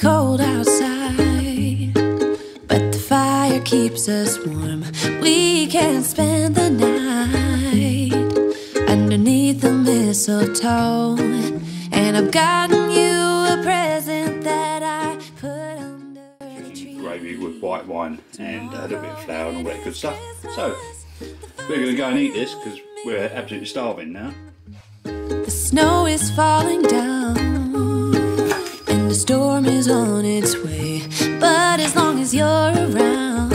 cold outside, but the fire keeps us warm. We can spend the night underneath the mistletoe, and I've gotten you a present that I put under a tree. gravy with white wine and a little bit of flour and all that good stuff. So, we're going to go and eat this because we're absolutely starving now. The snow is falling down, the storm is on its way. But as long as you're around,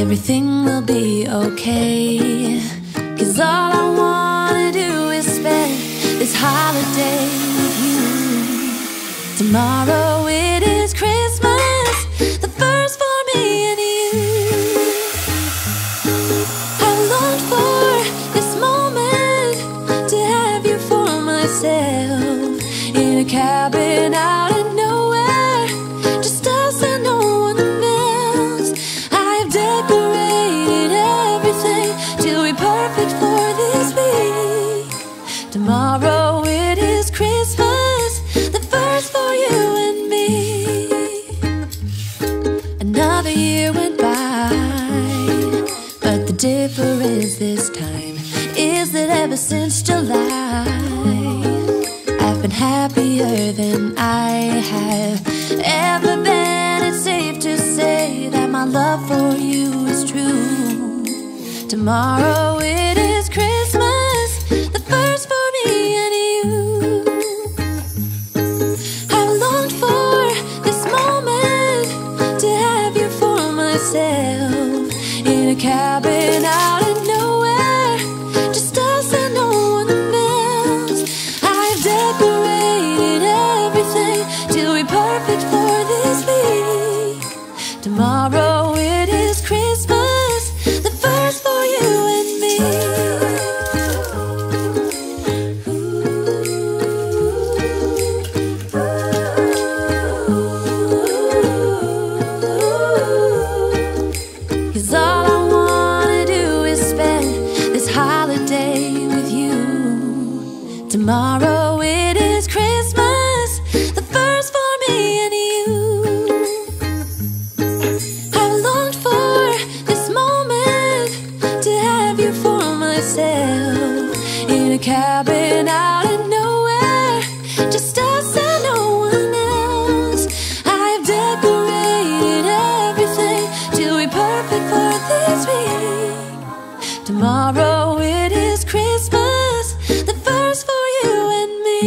everything will be okay. Cause all I wanna do is spend this holiday with you. Tomorrow is a cabin out of nowhere, just us and no one else. I have decorated everything to be perfect for this week. Tomorrow it is Christmas, the first for you and me. Another year went by, but the difference this time is that ever since July, Tomorrow it is Christmas, the first for me and you. I've longed for this moment to have you for myself in a cabin out in a cabin out of nowhere, just us and no one else. I've decorated everything to be perfect for this week. Tomorrow it is Christmas, the first for you and me.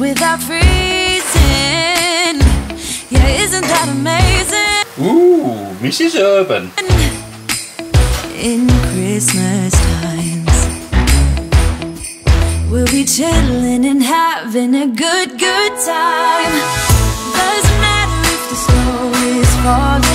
Without freezing. Yeah, isn't that amazing? Ooh, Mrs. Urban. In Christmas times, we'll be chilling and having a good, good time. Doesn't matter if the snow is falling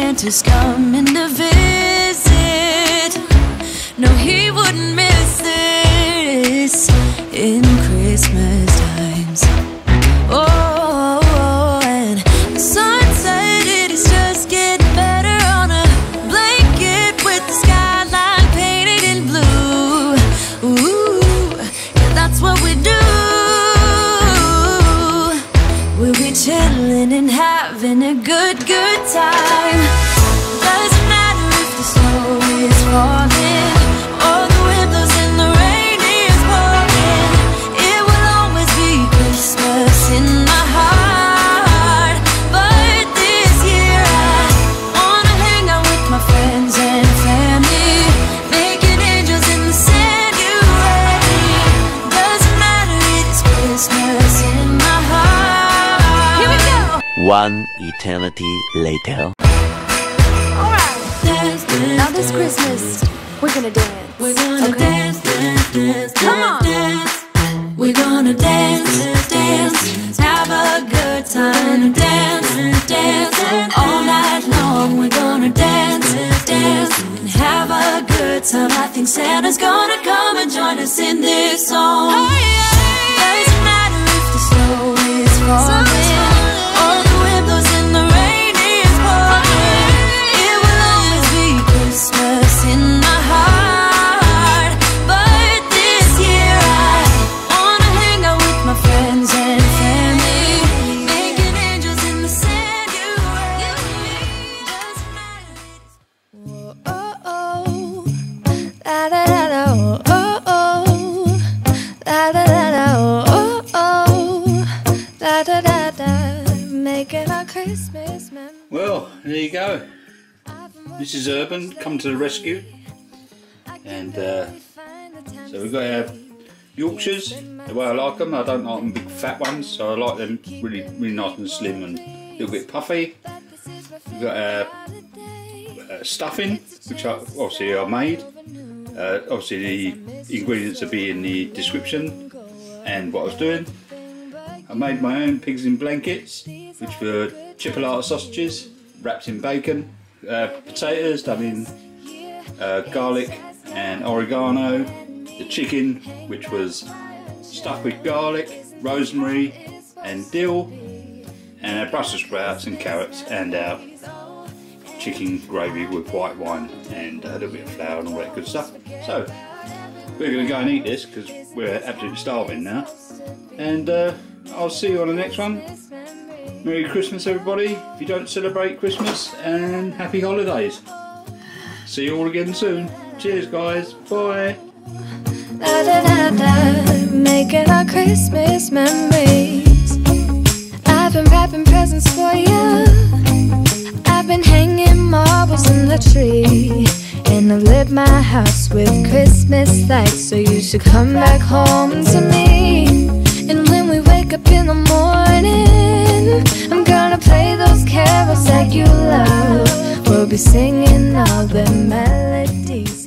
Santa's coming to visit. No, he be chilling and having a good, good time. Doesn't matter if the snow is falling One eternity later. Dance, dance, Now this Christmas, we're gonna dance. We're gonna okay? dance, dance, dance, Come on. dance. We're gonna dance, dance, have a good time, dance, dance, all night long. We're gonna dance, dance, and have a good time. I think Santa's gonna come and join us in this song. Christmas. Well, there you go. Mrs. Urban come to the rescue. And uh, so we've got our Yorkshires, the way I like them. I don't like them big fat ones, so I like them really, really nice and slim and a little bit puffy. We've got our uh, stuffing, which I, obviously I made. Uh, obviously the ingredients will be in the description and what I was doing. I made my own pigs in blankets, which were chipolata sausages wrapped in bacon, uh, potatoes done in uh, garlic and oregano, the chicken, which was stuffed with garlic, rosemary, and dill, and our Brussels sprouts and carrots, and our chicken gravy with white wine and a little bit of flour and all that good stuff. So, we're going to go and eat this because we're absolutely starving now. And uh, I'll see you on the next one. Merry Christmas, everybody, if you don't celebrate Christmas, and happy holidays. See you all again soon. Cheers, guys. Bye. Da da da making our Christmas memories. I've been wrapping presents for you. I've been hanging marbles in the tree. And I've lit my house with Christmas lights. So you should come back home to me. And when we wake up in the morning, I'm gonna play those carols that you love. We'll be singing all the melodies.